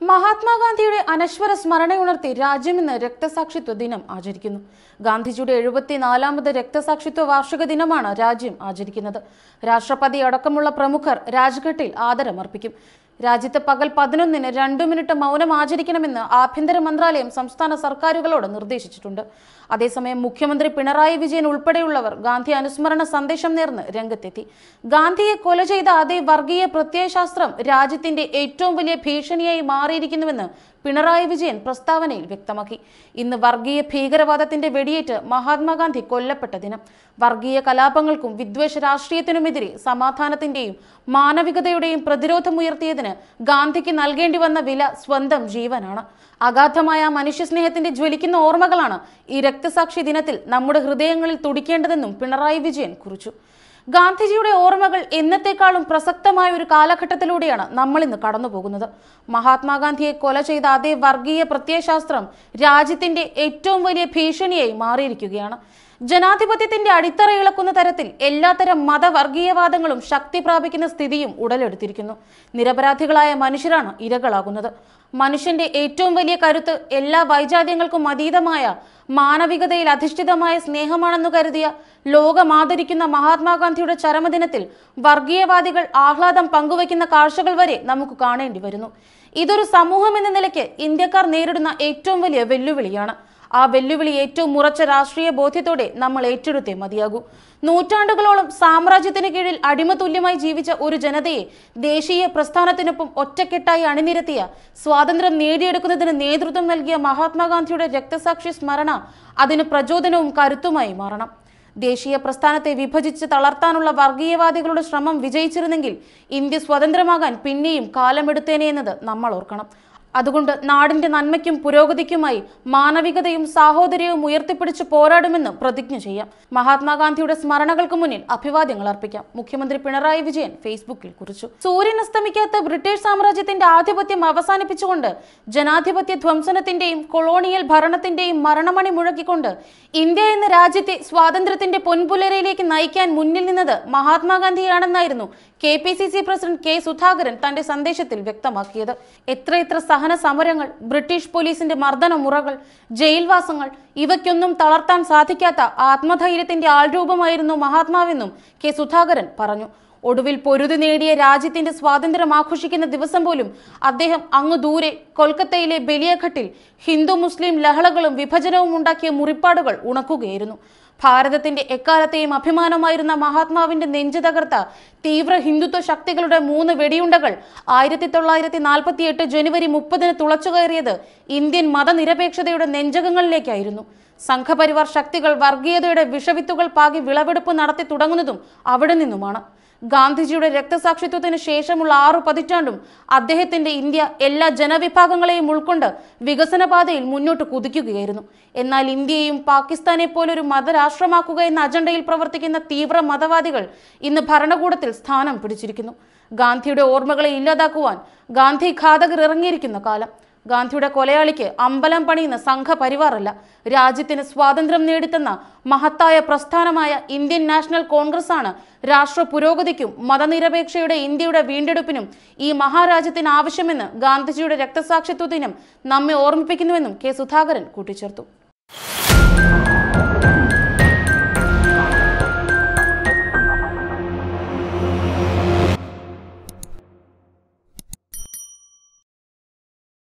മഹാത്മാഗാന്ധിയുടെ അനശ്വര സ്മരണയുണർത്തി രാജ്യം ഇന്ന് രക്തസാക്ഷിത്വ ദിനം ആചരിക്കുന്നു. ഗാന്ധിജിയുടെ എഴുപത്തിനാലാമത് രക്തസാക്ഷിത്വ വാർഷിക ദിനമാണ് രാജ്യം ആചരിക്കുന്നത്. രാഷ്ട്രപതി അടക്കമുള്ള പ്രമുഖർ രാജ്ഘട്ടിൽ ആദരമർപ്പിക്കും. രാജ്യത്ത് പകൽ പതിനൊന്നിന് രണ്ടു മിനിറ്റ് മൗനം ആചരിക്കണമെന്ന് ആഭ്യന്തര മന്ത്രാലയം സംസ്ഥാന സർക്കാരുകളോട് നിർദ്ദേശിച്ചിട്ടുണ്ട്. അതേസമയം മുഖ്യമന്ത്രി പിണറായി വിജയൻ ഉൾപ്പെടെയുള്ളവർ ഗാന്ധി അനുസ്മരണ സന്ദേശം നേർന്ന് രംഗത്തെത്തി. ഗാന്ധിയെ കൊല ചെയ്ത അതേ വർഗീയ പ്രത്യയശാസ്ത്രം രാജ്യത്തിന്റെ ഏറ്റവും വലിയ ഭീഷണിയായി മാറിയിരിക്കുന്നുവെന്ന് പിണറായി വിജയൻ പ്രസ്താവനയിൽ വ്യക്തമാക്കി. ഇന്ന് വർഗീയ ഭീകരവാദത്തിന്റെ വെടിയേറ്റ് മഹാത്മാഗാന്ധി കൊല്ലപ്പെട്ട ദിനം. വർഗീയ കലാപങ്ങൾക്കും വിദ്വേഷ രാഷ്ട്രീയത്തിനുമെതിരെ സമാധാനത്തിന്റെയും മാനവികതയുടെയും പ്രതിരോധമുയർത്തിയതിന് ഗാന്ധിക്ക് നൽകേണ്ടി വന്ന വില സ്വന്തം ജീവനാണ്. അഗാധമായ മനുഷ്യസ്നേഹത്തിന്റെ ജ്വലിക്കുന്ന ഓർമ്മകളാണ് ഈ രക്തസാക്ഷി ദിനത്തിൽ നമ്മുടെ ഹൃദയങ്ങളിൽ തുടിക്കേണ്ടതെന്നും പിണറായി വിജയൻ കുറിച്ചു. ഗാന്ധിജിയുടെ ഓർമ്മകൾ എന്നത്തെക്കാളും പ്രസക്തമായ ഒരു കാലഘട്ടത്തിലൂടെയാണ് നമ്മൾ ഇന്ന് കടന്നു പോകുന്നത് മഹാത്മാഗാന്ധിയെ കൊല ചെയ്ത അതേ വർഗീയ പ്രത്യയശാസ്ത്രം രാജ്യത്തിന്റെ ഏറ്റവും വലിയ ഭീഷണിയായി മാറിയിരിക്കുകയാണ്. ജനാധിപത്യത്തിന്റെ അടിത്തറ ഇളക്കുന്ന തരത്തിൽ എല്ലാത്തരം മതവർഗീയവാദങ്ങളും ശക്തി പ്രാപിക്കുന്ന സ്ഥിതിയും ഉടലെടുത്തിരിക്കുന്നു. നിരപരാധികളായ മനുഷ്യരാണ് ഇരകളാകുന്നത്. മനുഷ്യന്റെ ഏറ്റവും വലിയ കരുത്ത് എല്ലാ വൈജാത്യങ്ങൾക്കും അതീതമായ മാനവികതയിൽ അധിഷ്ഠിതമായ സ്നേഹമാണെന്നു കരുതിയ ലോകമാദരിക്കുന്ന മഹാത്മാഗാന്ധിയുടെ ചരമദിനത്തിൽ വർഗീയവാദികൾ ആഹ്ലാദം പങ്കുവയ്ക്കുന്ന കാഴ്ചകൾ വരെ നമുക്ക് കാണേണ്ടി വരുന്നു. ഇതൊരു സമൂഹം എന്ന നിലയ്ക്ക് ഇന്ത്യക്കാർ നേരിടുന്ന ഏറ്റവും വലിയ വെല്ലുവിളിയാണ്. ആ വെല്ലുവിളി ഏറ്റവും ഉറച്ച രാഷ്ട്രീയ ബോധ്യത്തോടെ നമ്മൾ ഏറ്റെടുത്തേ മതിയാകൂ. നൂറ്റാണ്ടുകളോളം സാമ്രാജ്യത്തിന് കീഴിൽ അടിമതുല്യമായി ജീവിച്ച ഒരു ജനതയെ ദേശീയ പ്രസ്ഥാനത്തിനൊപ്പം ഒറ്റക്കെട്ടായി അണിനിരത്തിയ സ്വാതന്ത്ര്യം നേടിയെടുക്കുന്നതിന് നേതൃത്വം നൽകിയ മഹാത്മാഗാന്ധിയുടെ രക്തസാക്ഷി സ്മരണ അതിന് പ്രചോദനവും കരുത്തുമായി മാറണം. ദേശീയ പ്രസ്ഥാനത്തെ വിഭജിച്ച് തളർത്താനുള്ള വർഗീയവാദികളുടെ ശ്രമം വിജയിച്ചിരുന്നെങ്കിൽ ഇന്ത്യ സ്വതന്ത്രമാകാൻ പിന്നെയും കാലമെടുത്തേനെ എന്നത് നമ്മൾ ഓർക്കണം. അതുകൊണ്ട് നാടിന്റെ നന്മയ്ക്കും പുരോഗതിക്കുമായി മാനവികതയും സാഹോദര്യവും ഉയർത്തിപ്പിടിച്ച് പോരാടുമെന്ന് പ്രതിജ്ഞ ചെയ്യാം. മഹാത്മാഗാന്ധിയുടെ സ്മരണകൾക്ക് മുന്നിൽ അഭിവാദ്യങ്ങൾ അർപ്പിക്കാം. മുഖ്യമന്ത്രി പിണറായി വിജയൻ ഫേസ്ബുക്കിൽ കുറിച്ചു. സൂര്യൻ അസ്തമിക്കാത്ത ബ്രിട്ടീഷ് സാമ്രാജ്യത്തിന്റെ ആധിപത്യം അവസാനിപ്പിച്ചുകൊണ്ട് ജനാധിപത്യ ധ്വംസനത്തിന്റെയും കൊളോണിയൽ ഭരണത്തിന്റെയും മരണമണി മുഴക്കിക്കൊണ്ട് ഇന്ത്യ എന്ന രാജ്യത്തെ സ്വാതന്ത്ര്യത്തിന്റെ പൊൻപുലരയിലേക്ക് നയിക്കാൻ മുന്നിൽ നിന്നത് മഹാത്മാഗാന്ധിയാണെന്നായിരുന്നു K P C C president K Sudhakaran തന്റെ സന്ദേശത്തിൽ വ്യക്തമാക്കിയത്. എത്രയെത്ര സഹന സമരങ്ങൾ ബ്രിട്ടീഷ് പോലീസിന്റെ മർദ്ദന മുറകൾ ജയിൽവാസങ്ങൾ ഇവയ്ക്കൊന്നും തളർത്താൻ സാധിക്കാത്ത ആത്മധൈര്യത്തിന്റെ ആൾരൂപമായിരുന്നു മഹാത്മാവെന്നും കെ സുധാകരൻ പറഞ്ഞു. ഒടുവിൽ പൊരുതി നേടിയ രാജ്യത്തിന്റെ സ്വാതന്ത്ര്യം ആഘോഷിക്കുന്ന ദിവസം പോലും അദ്ദേഹം അങ്ങ് ദൂരെ കൊൽക്കത്തയിലെ ബലിയഘട്ടിൽ ഹിന്ദു മുസ്ലിം ലഹളകളും വിഭജനവും ഉണ്ടാക്കിയ മുറിപ്പാടുകൾ ഉണക്കുകയായിരുന്നു. ഭാരതത്തിന്റെ എക്കാലത്തെയും അഭിമാനമായിരുന്ന മഹാത്മാവിന്റെ നെഞ്ചു തകർത്ത തീവ്ര ഹിന്ദുത്വ ശക്തികളുടെ മൂന്ന് വെടിയുണ്ടകൾ ആയിരത്തി തൊള്ളായിരത്തി നാൽപ്പത്തി എട്ട് ജനുവരി മുപ്പതിന് തുളച്ചുകയറിയത് ഇന്ത്യൻ മതനിരപേക്ഷതയുടെ നെഞ്ചകങ്ങളിലേക്കായിരുന്നു. സംഘപരിവാർ ശക്തികൾ വർഗീയതയുടെ വിഷവിത്തുകൾ പാകി വിളവെടുപ്പ് നടത്തി തുടങ്ങുന്നതും അവിടെ നിന്നുമാണ്. ഗാന്ധിജിയുടെ രക്തസാക്ഷിത്വത്തിന് ശേഷമുള്ള ആറു പതിറ്റാണ്ടും അദ്ദേഹത്തിന്റെ ഇന്ത്യ എല്ലാ ജനവിഭാഗങ്ങളെയും ഉൾക്കൊണ്ട് വികസനപാതയിൽ മുന്നോട്ട് കുതിക്കുകയായിരുന്നു. എന്നാൽ ഇന്ത്യയെയും പാകിസ്ഥാനെ പോലൊരു മതരാഷ്ട്രമാക്കുക എന്ന അജണ്ടയിൽ പ്രവർത്തിക്കുന്ന തീവ്ര മതവാദികൾ ഇന്ന് ഭരണകൂടത്തിൽ സ്ഥാനം പിടിച്ചിരിക്കുന്നു. ഗാന്ധിയുടെ ഓർമ്മകളെ ഇല്ലാതാക്കുവാൻ ഗാന്ധി ഘാതകർ ഇറങ്ങിയിരിക്കുന്ന കാലം. ഗാന്ധിയുടെ കൊലയാളിക്ക് അമ്പലം പണിയുന്ന സംഘപരിവാറല്ല. രാജ്യത്തിന് സ്വാതന്ത്ര്യം നേടിത്തന്ന മഹത്തായ പ്രസ്ഥാനമായ ഇന്ത്യൻ നാഷണൽ കോൺഗ്രസ് ആണ് രാഷ്ട്ര പുരോഗതിക്കും മതനിരപേക്ഷയുടെ ഇന്ത്യയുടെ വീണ്ടെടുപ്പിനും ഈ മഹാരാജ്യത്തിന് ആവശ്യമെന്ന് ഗാന്ധിജിയുടെ രക്തസാക്ഷിത്വത്തിനും നമ്മെ ഓർമ്മിപ്പിക്കുന്നുവെന്നും കെ സുധാകരൻ കൂട്ടിച്ചേർത്തു.